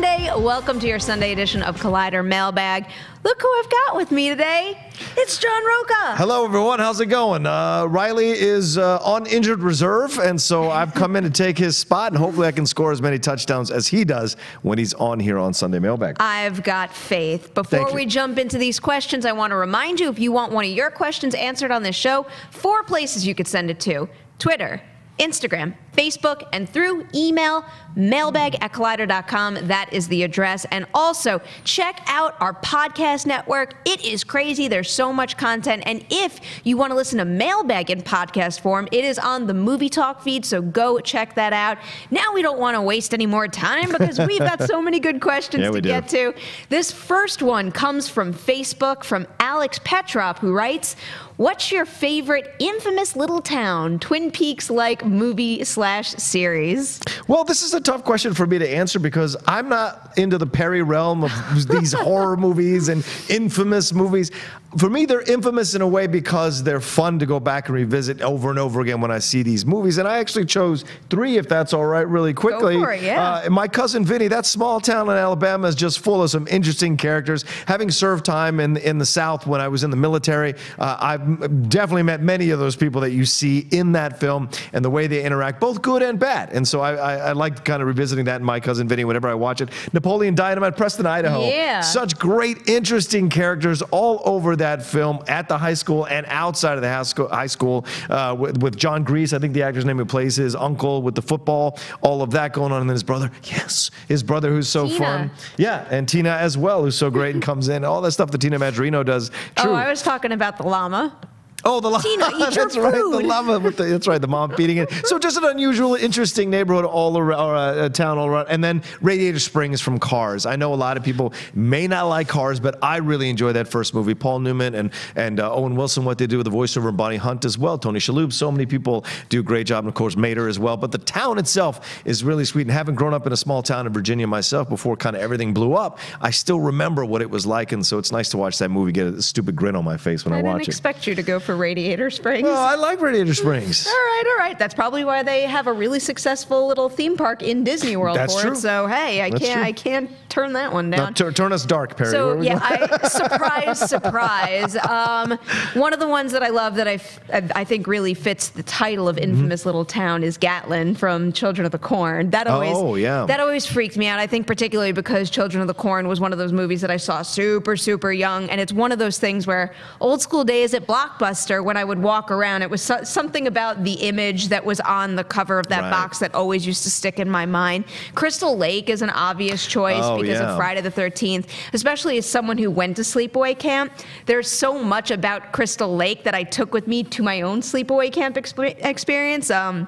Sunday. Welcome to your Sunday edition of Collider Mailbag. Look who I've got with me today. It's John Rocha. Hello, everyone. How's it going? Uh, Riley is uh, on injured reserve, and so I've come in to take his spot, and hopefully I can score as many touchdowns as he does when he's on here on Sunday Mailbag. I've got faith. Before we jump into these questions, I want to remind you if you want one of your questions answered on this show, four places you could send it to Twitter, Instagram, Facebook, and through email, mailbag at collider.com. That is the address. And also, check out our podcast network. It is crazy. There's so much content. And if you want to listen to mailbag in podcast form, it is on the Movie Talk feed. So go check that out. Now we don't want to waste any more time because we've got so many good questions Yeah, to get to. This first one comes from Facebook from Alex Petrop, who writes, What's your favorite infamous little town, Twin Peaks like movie slash series? Well, this is a tough question for me to answer because I'm not into the Perri realm of these horror movies and infamous movies. For me, they're infamous in a way because they're fun to go back and revisit over and over again when I see these movies. And I actually chose three, if that's all right, really quickly. Go for it, yeah. Uh, my cousin Vinny, that small town in Alabama is just full of some interesting characters. Having served time in in the South when I was in the military, uh, I've definitely met many of those people that you see in that film and the way they interact, both good and bad. And so I, I, I like kind of revisiting that in my cousin Vinny whenever I watch it. Napoleon Dynamite, Preston, Idaho. Yeah. Such great, interesting characters all over that film at the high school and outside of the high school. Uh, with, with Jon Gries, I think the actor's name who plays his uncle with the football, all of that going on, and then his brother. Yes, his brother who's so Tina. fun. Yeah, and Tina as well, who's so great and comes in. All that stuff that Tina Majorino does. True. Oh, I was talking about the llama. Oh, the llama. Tina, eat your that's right. The food. llama. With the, that's right. The mom feeding it. So just an unusual, interesting neighborhood all around, or uh, a town all around. And then Radiator Springs from Cars. I know a lot of people may not like Cars, but I really enjoy that first movie. Paul Newman and and uh, Owen Wilson, what they do with the voiceover, and Bonnie Hunt as well. Tony Shalhoub. So many people do a great job, and of course Mater as well. But the town itself is really sweet. And having grown up in a small town in Virginia myself before kind of everything blew up, I still remember what it was like. And so it's nice to watch that movie get a stupid grin on my face when I, I didn't watch it. expect you to go for Radiator Springs. Oh, I like Radiator Springs. all right, all right. That's probably why they have a really successful little theme park in Disney World That's for true. it. So hey, I That's can't, true. I can't turn that one down. tur- turn us dark, Perri. So yeah. I, surprise, surprise. Um, one of the ones that I love that I, f- I think really fits the title of Mm-hmm. infamous little town is Gatlin from Children of the Corn. That always, Oh, yeah. that always freaked me out. I think particularly because Children of the Corn was one of those movies that I saw super, super young, and it's one of those things where old school days at Blockbuster, when I would walk around, it was so- something about the image that was on the cover of that Right. box that always used to stick in my mind. Crystal Lake is an obvious choice Oh, because yeah. of Friday the 13th, especially as someone who went to sleepaway camp. There's so much about Crystal Lake that I took with me to my own sleepaway camp exp- experience. Um,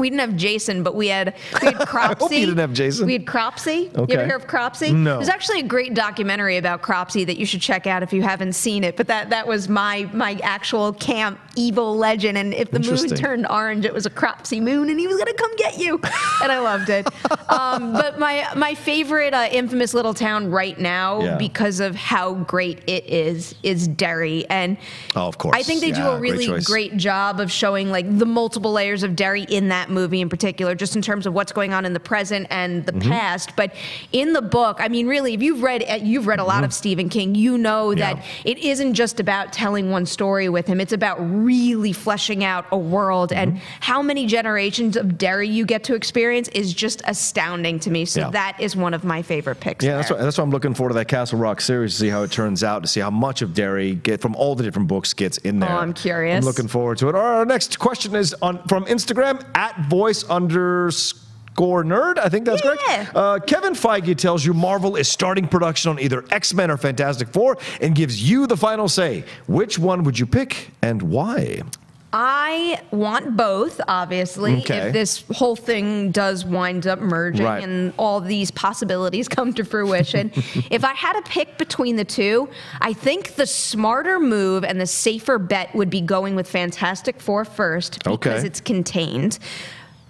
we didn't have Jason, but we had we had Cropsy. hope you didn't have Jason. We had Cropsy. Okay. You ever hear of Cropsy? No. There's actually a great documentary about Cropsy that you should check out if you haven't seen it. But that that was my my actual camp evil legend. And if the moon turned orange, it was a Cropsy moon, and he was gonna come get you. and I loved it. Um, but my my favorite uh, infamous little town right now, Yeah. because of how great it is, is Derry. And Oh, of course. I think they do a really choice. great job of showing like the multiple layers of Derry in that movie in particular, just in terms of what's going on in the present and the Mm-hmm. past. But in the book, I mean, really, if you've read uh, you've read a lot of Stephen King, you know that. Yeah. it isn't just about telling one story with him. It's about really fleshing out a world, and Mm-hmm. how many generations of Derry you get to experience is just astounding to me. So Yeah. that is one of my favorite picks. Yeah, that's why, that's why I'm looking forward to that Castle Rock series to see how it turns out, to see how much of Derry get from all the different books gets in there. Oh, I'm curious. I'm looking forward to it. Our next question is on from Instagram at voice underscore nerd. I think that's Yeah. correct. Uh, Kevin Feige tells you Marvel is starting production on either X Men or Fantastic Four and gives you the final say. Which one would you pick and why? I want both, obviously. Okay. If this whole thing does wind up merging Right. and all these possibilities come to fruition, if I had to pick between the two, I think the smarter move and the safer bet would be going with Fantastic Four first because Okay. it's contained.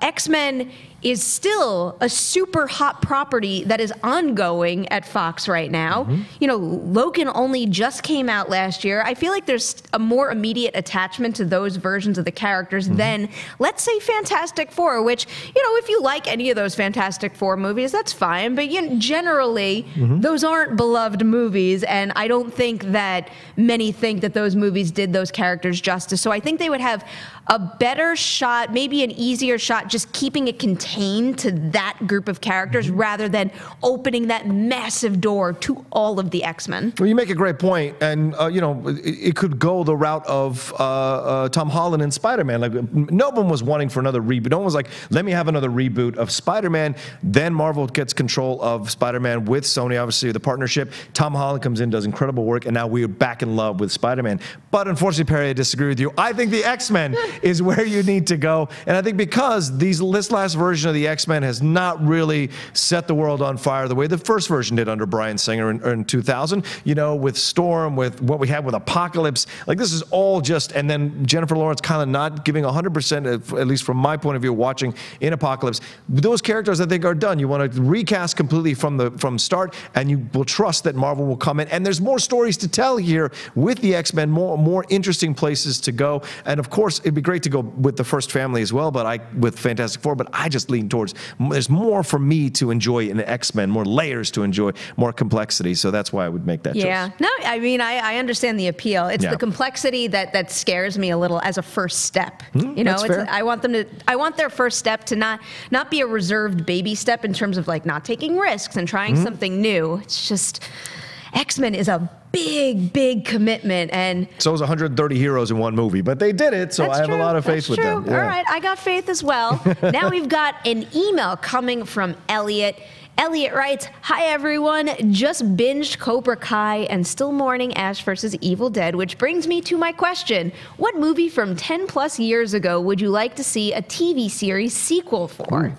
X Men is still a super hot property that is ongoing at Fox right now. Mm-hmm. You know, Logan only just came out last year. I feel like there's a more immediate attachment to those versions of the characters mm-hmm. than, let's say, Fantastic Four, which, you know, if you like any of those Fantastic Four movies, that's fine. But you know, generally, mm-hmm. those aren't beloved movies. And I don't think that many think that those movies did those characters justice. So I think they would have a better shot, maybe an easier shot, just keeping it contained to that group of characters mm-hmm. rather than opening that massive door to all of the X Men. Well, you make a great point, and uh, you know it, it, could go the route of uh, uh, Tom Holland and Spider Man. Like no one was wanting for another reboot. No one was like, let me have another reboot of Spider Man. Then Marvel gets control of Spider Man with Sony, obviously the partnership. Tom Holland comes in, does incredible work, and now we are back in love with Spider Man. But unfortunately, Perri, I disagree with you. I think the X Men is where you need to go. And I think because these, this last version of the X Men has not really set the world on fire the way the first version did under Bryan Singer in, in 2000, you know, with Storm, with what we had with Apocalypse. Like this is all just, and then Jennifer Lawrence kind of not giving 100%, at least from my point of view, watching in Apocalypse. Those characters I think are done. You want to recast completely from the from start, and you will trust that Marvel will come in. And there's more stories to tell here with the X Men, more more interesting places to go. And of course, it'd be great to go with the first family as well, but I with Fantastic Four. But I just lean towards there's more for me to enjoy in X Men, more layers to enjoy, more complexity. So that's why I would make that yeah. choice. Yeah. No, I mean I, I understand the appeal. It's yeah. the complexity that that scares me a little as a first step. Mm, you know, I want them to I want their first step to not not be a reserved baby step in terms of like not taking risks and trying mm. something new. It's just X Men is a big, big commitment. And so it was 130 heroes in one movie, but they did it. So I have true. a lot of faith That's with true. them. Yeah. All right, I got faith as well. now we've got an email coming from Elliot. Elliot writes, Hi everyone, just binged Cobra Kai and still mourning Ash versus Evil Dead, which brings me to my question. What movie from 10 plus years ago would you like to see a TV series sequel for? Ooh.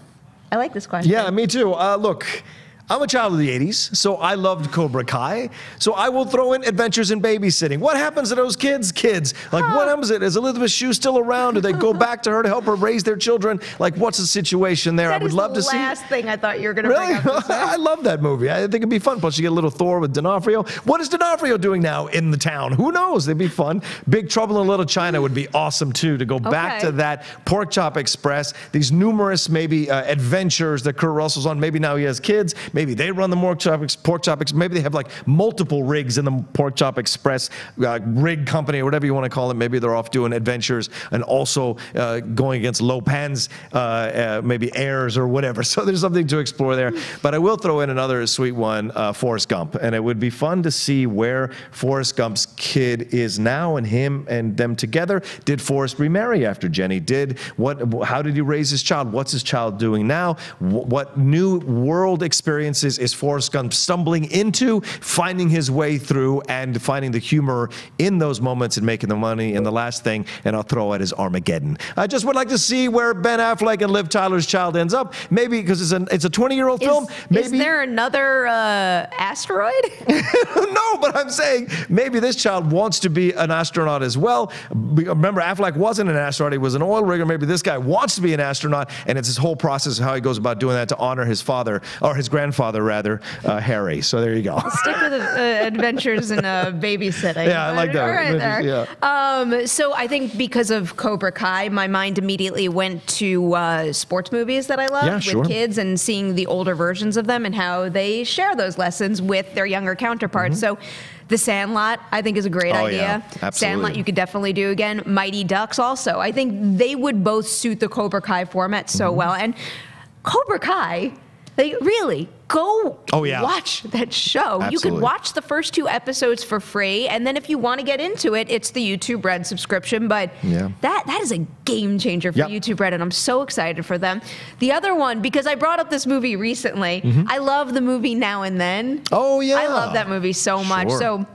I like this question. Yeah, me too. Uh, look, I'm a child of the 80s, so I loved Cobra Kai. So I will throw in Adventures in Babysitting. What happens to those kids? Kids. Like, huh. what happens? Is Elizabeth Shue still around? Do they go back to her to help her raise their children? Like, what's the situation there? That I would love to see. the last thing I thought you were going to really? bring up. I love that movie. I think it'd be fun. Plus, you get a little Thor with D'Onofrio. What is D'Onofrio doing now in the town? Who knows? It'd be fun. Big Trouble in Little China would be awesome too. To go okay. back to that Pork Chop Express. These numerous maybe uh, adventures that Kurt Russell's on. Maybe now he has kids. Maybe they run the more chop, pork chop. Maybe they have like multiple rigs in the pork chop express uh, rig company or whatever you want to call it. Maybe they're off doing adventures and also uh, going against Lo Pan's uh, uh, maybe heirs or whatever. So there's something to explore there. But I will throw in another sweet one, uh, Forrest Gump, and it would be fun to see where Forrest Gump's kid is now and him and them together. Did Forrest remarry after Jenny? Did what? How did he raise his child? What's his child doing now? What new world experiences is Forrest Gump stumbling into, finding his way through, and finding the humor in those moments and making the money. And the last thing, and I'll throw out is Armageddon. I just would like to see where Ben Affleck and Liv Tyler's child ends up. Maybe because it's, an, it's a 20 year old film. Maybe, is there another uh, asteroid? no, but I'm saying maybe this child wants to be an astronaut as well. Remember, Affleck wasn't an astronaut, he was an oil rigger. Maybe this guy wants to be an astronaut, and it's his whole process of how he goes about doing that to honor his father, or his grandfather, rather, uh, Harry. So there you go. Stick with uh, adventures in uh, babysitting. Yeah, I like that. All right there. Yeah. Um, so I think because of Cobra Kai, my mind immediately went to uh, sports movies that I love yeah, with sure. kids and seeing the older versions of them and how they share those lessons with their younger counterparts. Mm-hmm. So. The Sandlot, I think, is a great oh, idea. Yeah, Sandlot, you could definitely do again. Mighty Ducks, also. I think they would both suit the Cobra Kai format so mm-hmm. well. And Cobra Kai, they really go oh, yeah. watch that show. Absolutely. You can watch the first two episodes for free, and then if you want to get into it, it's the YouTube Red subscription. But yeah. that that is a game changer for yep. YouTube Red, and I'm so excited for them. The other one, because I brought up this movie recently, mm-hmm. I love the movie Now and Then. Oh yeah, I love that movie so much. Sure. So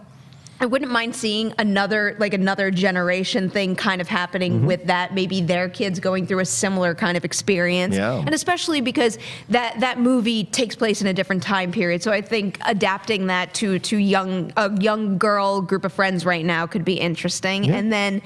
I wouldn't mind seeing another like another generation thing kind of happening mm-hmm. with that. Maybe their kids going through a similar kind of experience, yeah. and especially because that that movie takes place in a different time period. So I think adapting that to to young a young girl group of friends right now could be interesting. Yeah. And then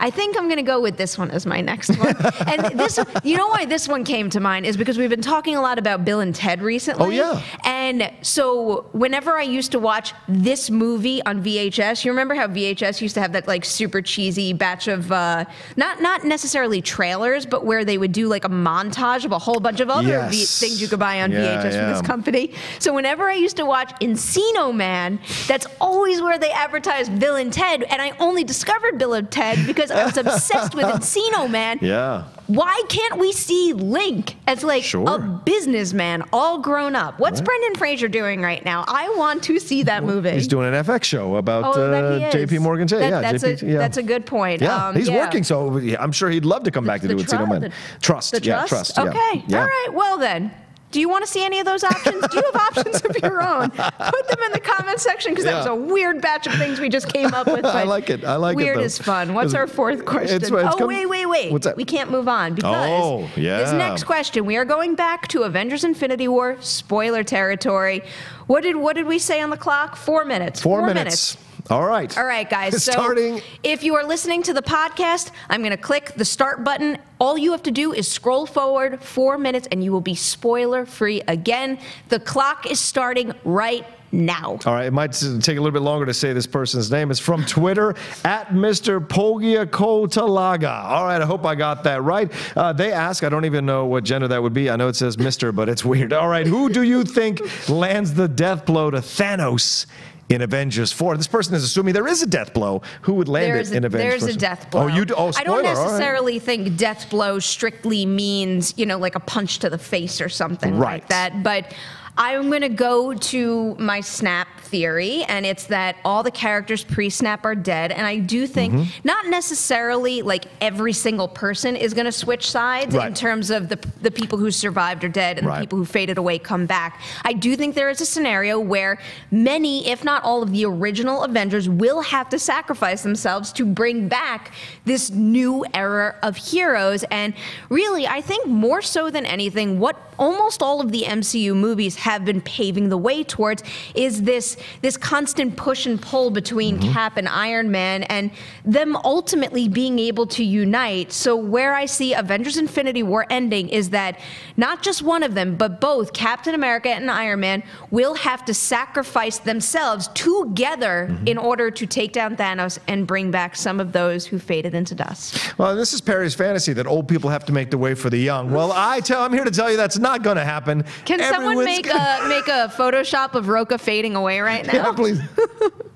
I think I'm going to go with this one as my next one. and this, you know why this one came to mind is because we've been talking a lot about Bill and Ted recently. Oh, yeah. And so whenever I used to watch this movie on VHS, you remember how VHS used to have that like super cheesy batch of uh, not not necessarily trailers, but where they would do like a montage of a whole bunch of other Yes. v- things you could buy on Yeah, VHS from this company. So whenever I used to watch Encino Man, that's always where they advertised Bill and Ted, and I only discovered Bill and Ted because I was obsessed with Encino Man. Yeah. Why can't we see Link as like Sure. a businessman, all grown up? What's Brendan Fraser doing right now? I want to see that movie. He's doing an FX show about Oh, uh. J.P. Morgan Chase. That- yeah, that's JP, a yeah. that's a good point. Yeah, Um, he's yeah. working, so I'm sure he'd love to come back to do The Encino Man. the- Trust, The yeah, trust. trust. Okay. Yeah. All right. Well then. Do you want to see any of those options? Do you have options of your own? Put them in the comment section because that was a weird batch of things we just came up with. I like it. I like it, weird is fun. What's our fourth question? it's- it's oh, come- wait, wait, wait. What's that? We can't move on because Oh, yeah. this next question, we are going back to Avengers Infinity War spoiler territory. What did what did we say on the clock? Four minutes. Four, minutes. All right. All right, guys. So Starting. if you are listening to the podcast, I'm going to click the start button. All you have to do is scroll forward four minutes and you will be spoiler free again. The clock is starting right now. All right, it might take a little bit longer to say this person's name. It's from Twitter at Mr. Pogia Kotalaga. All right, I hope I got that right. Uh, they ask, I don't even know what gender that would be. I know it says Mr., but it's weird. All right, who do you think lands the death blow to Thanos? In Avengers 4. This person is assuming there is a death blow. Who would land There's it in a, Avengers there's a death blow. Oh, you do? Oh, I don't all right. necessarily think death blow strictly means, you know, like a punch to the face or something Right. like that. But I'm going to go to my snap theory, and it's that all the characters pre snap are dead. And I do think Mm-hmm. not necessarily like every single person is going to switch sides Right. in terms of the, the people who survived are dead and Right. the people who faded away come back. I do think there is a scenario where many, if not all of the original Avengers, will have to sacrifice themselves to bring back this new era of heroes. And really, I think more so than anything, what almost all of the MCU movies have been paving the way towards is this this constant push and pull between mm-hmm. Cap and Iron Man and them ultimately being able to unite. So where I see Avengers Infinity War ending is that not just one of them, but both Captain America and Iron Man will have to sacrifice themselves together mm-hmm. in order to take down Thanos and bring back some of those who faded into dust. Well, this is Perri's fantasy that old people have to make the way for the young. Well, I tell, I'm here to tell you that's not going to happen. Can someone make a make a Photoshop of Rocha fading away right now? Yeah, please.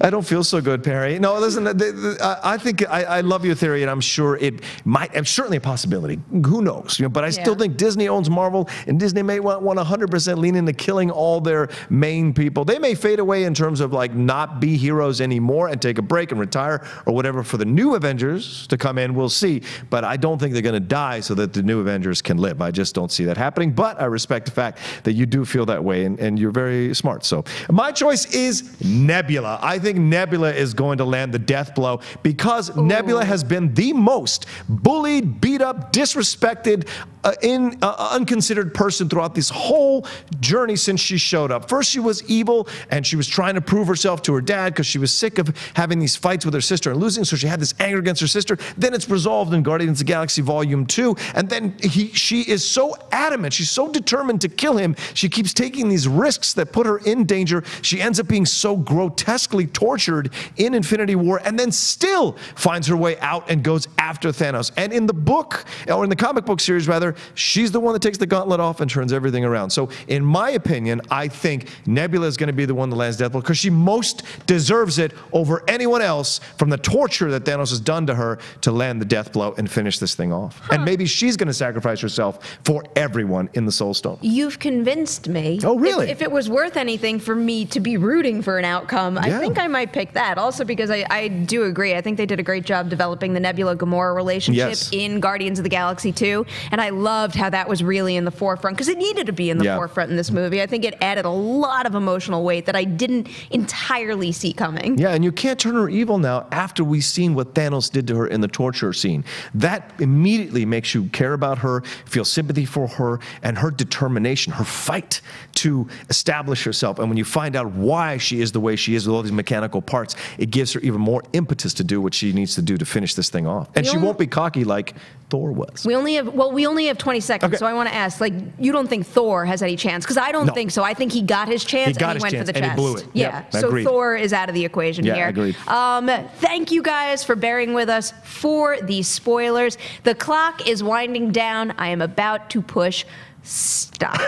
I don't feel so good, Perri. No, listen. I think I, I love your theory, and I'm sure it might. It's certainly a possibility. Who knows? You know, but I still Yeah. think Disney owns Marvel, and Disney may want, want 100% lean into killing all their main people. They may fade away in terms of like not be heroes anymore and take a break and retire or whatever for the new Avengers to come in. We'll see. But I don't think they're going to die so that the new Avengers can live. I just don't see that happening. But I respect the fact that you do feel that way, and, and you're very smart. So my choice is Nebula. I think Nebula is going to land the death blow because Nebula has been the most bullied, beat up, disrespected, uh, in uh, unconsidered person throughout this whole journey since she showed up. First, she was evil and she was trying to prove herself to her dad because she was sick of having these fights with her sister and losing. So she had this anger against her sister. Then it's resolved in Guardians of the Galaxy Volume Two, and then he she is so adamant, she's so determined to kill him. She keeps taking these risks that put her in danger. She ends up being so grotesquely tortured in Infinity War, and then still finds her way out and goes after Thanos. And in the book, or in the comic book series rather, she's the one that takes the gauntlet off and turns everything around. So, in my opinion, I think Nebula is going to be the one that lands Death Blow because she most deserves it over anyone else from the torture that Thanos has done to her to land the Death Blow and finish this thing off. And maybe she's going to sacrifice herself for everyone in the Soul Stone. You've convinced me. Oh, really? If, if it was worth anything for me to be rooting for an outcome, Um, I Yeah. think I might pick that. Also, because I, I do agree. I think they did a great job developing the Nebula Gamora relationship Yes. in Guardians of the Galaxy 2. And I loved how that was really in the forefront because it needed to be in the Yeah. forefront in this movie. I think it added a lot of emotional weight that I didn't entirely see coming. Yeah, and you can't turn her evil now after we've seen what Thanos did to her in the torture scene. That immediately makes you care about her, feel sympathy for her, and her determination, her fight to establish herself. And when you find out why she is the way she is, is with all these mechanical parts, it gives her even more impetus to do what she needs to do to finish this thing off. And We she only- won't be cocky like Thor was. We only have well, we only have 20 seconds, Okay. so I want to ask, like, you don't think Thor has any chance? Because I don't No. think so. I think he got his chance He got and he went for the chest. blew it. Yeah. Yep, so agreed. Thor is out of the equation Yeah, here. agreed. Um, thank you guys for bearing with us for these spoilers. The clock is winding down. I am about to push. Stop.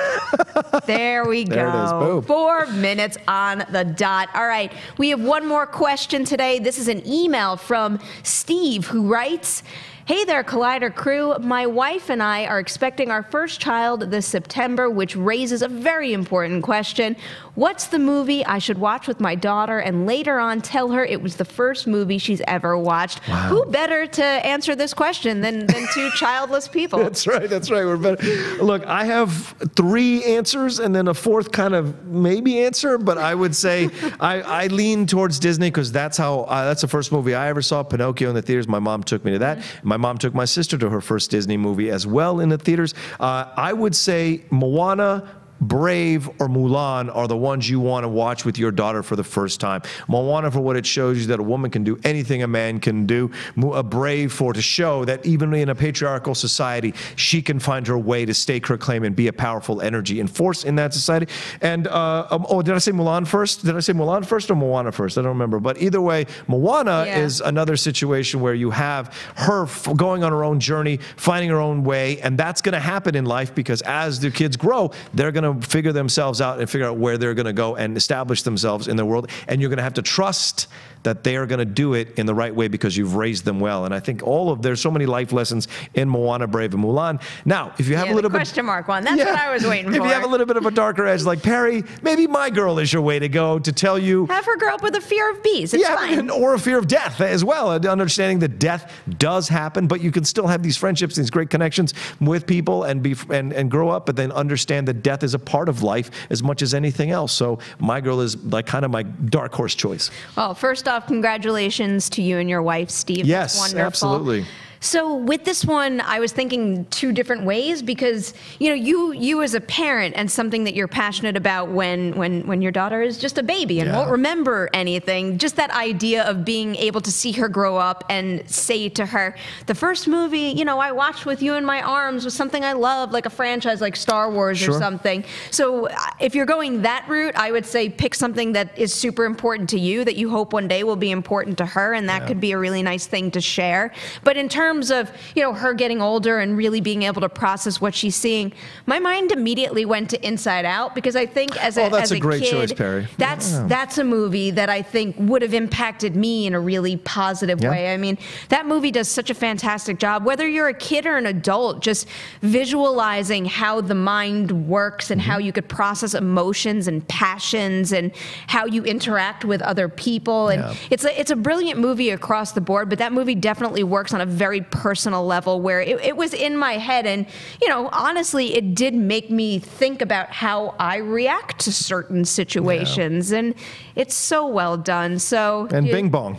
there we go. There it is. Boom. Four minutes on the dot. All right. We have one more question today. This is an email from Steve who writes Hey there, Collider crew. My wife and I are expecting our first child this September, which raises a very important question. What's the movie I should watch with my daughter and later on tell her it was the first movie she's ever watched? Who better to answer this question than, than two childless people? That's right. That's right. We're better. Look, I have three answers and then a fourth kind of maybe answer, but I would say I, I lean towards Disney because that's how uh, that's the first movie I ever saw. Pinocchio in the theaters. My mom took me to that. My mom took my sister to her first Disney movie as well in the theaters. Uh, I would say Moana. Brave or Mulan are the ones you want to watch with your daughter for the first time. Moana for what it shows you that a woman can do anything a man can do. Uh, Brave for to show that even in a patriarchal society, she can find her way to stake her claim and be a powerful energy and force in that society. And uh, um, oh, did I say Mulan first? Did I say Mulan first or Moana first? I don't remember. But either way, Moana Yeah. is another situation where you have her f- going on her own journey, finding her own way, and that's going to happen in life because as the kids grow, they're going to figure themselves out and figure out where they're going to go and establish themselves in the world, and you're going to have to trust that they are going to do it in the right way because you've raised them well. And I think all of there's so many life lessons in Moana, Brave, and Mulan. Now, if you have Yeah, a little the bit question mark one. That's what I was waiting if for. you have a little bit of a darker edge like Perri, maybe my girl is your way to go to tell you Have her grow up with a fear of bees. It's yeah, fine. or a fear of death as well, and understanding that death does happen, but you can still have these friendships, these great connections with people, and be and, and grow up, but then understand that death is a part of life as much as anything else. So my girl is like kind of my dark horse choice. Well, first off, congratulations to you and your wife, Steve. Yes, absolutely. So with this one, I was thinking two different ways because you know you you as a parent and something that you're passionate about when when when your daughter is just a baby and Yeah. won't remember anything. Just that idea of being able to see her grow up and say to her, the first movie you know I watched with you in my arms was something I loved, like a franchise like Star Wars or something. So if you're going that route, I would say pick something that is super important to you that you hope one day will be important to her, and that Yeah. could be a really nice thing to share. But in terms of you know her getting older and really being able to process what she's seeing, my mind immediately went to Inside Out because I think as a, Oh, that's as a great kid, choice, Perri. That's Yeah. that's a movie that I think would have impacted me in a really positive Yeah. way. I mean, that movie does such a fantastic job. Whether you're a kid or an adult, just visualizing how the mind works and Mm-hmm. how you could process emotions and passions and how you interact with other people. And Yeah. it's a it's a brilliant movie across the board. But that movie definitely works on a very personal level where it, it was in my head, and you know, honestly, it did make me think about how I react to certain situations, and it's so well done. So And you- Bing Bong,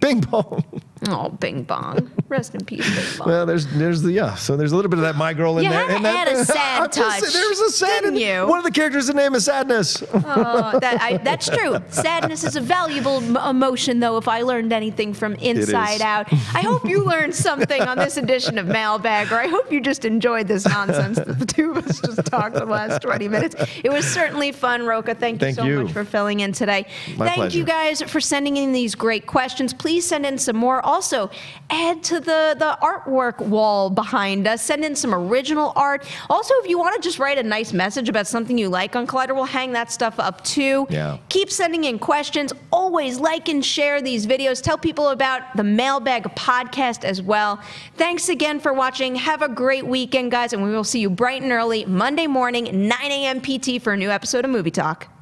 Bing Bong. Oh, Bing Bong. Rest in peace. Well, there's there's the yeah. So there's a little bit of that my girl in You there. had and that, add a sad I'm just touch, There's a sad. you? One of the characters' the name is Sadness. Oh, that, I, that's true. Sadness is a valuable emotion, though, if I learned anything from Inside. Out. I hope you learned something on this edition of Mailbag, or I hope you just enjoyed this nonsense that the two of us just talked the last 20 minutes. It was certainly fun, Rocha. Thank you Thank so you. much for filling in today. My Thank pleasure. you guys for sending in these great questions. Please send in some more. Also, add to the, the artwork wall behind us. Send in some original art. Also, if you want to just write a nice message about something you like on Collider, we'll hang that stuff up too. Yeah. Keep sending in questions. Always like and share these videos. Tell people about the Mailbag podcast as well. Thanks again for watching. Have a great weekend, guys, and we will see you bright and early Monday morning, 9 a.m. PT for a new episode of Movie Talk.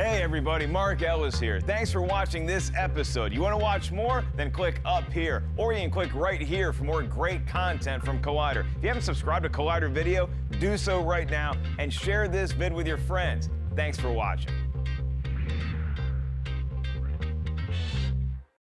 Hey everybody, Mark Ellis here. Thanks for watching this episode. You want to watch more? Then click up here, or you can click right here for more great content from Collider. If you haven't subscribed to Collider Video, do so right now and share this vid with your friends. Thanks for watching.